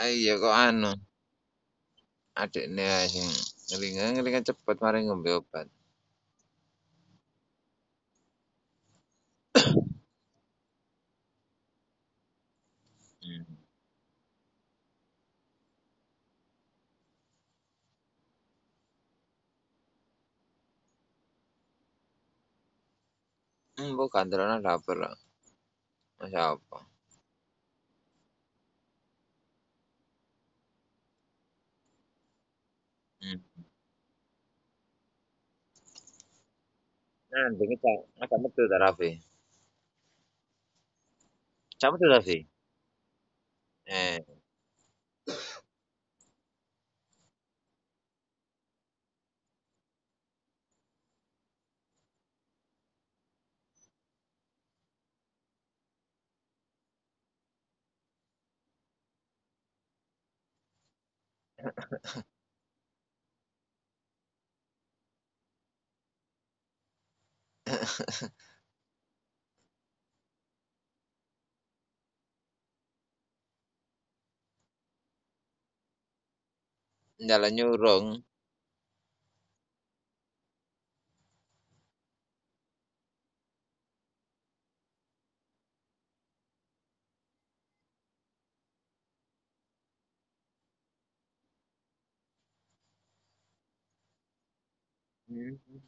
Ah, iya kok anu, adikne ae sing ngelingan ngelingan cepet mari ngombe obat. Hmm. Hmm, mbok gandelane dapur kok. Masya Hmm. Nah, ndenge cak agak metu ta Raffi. Cak metu Raffi. dạ là như ruộng ừ.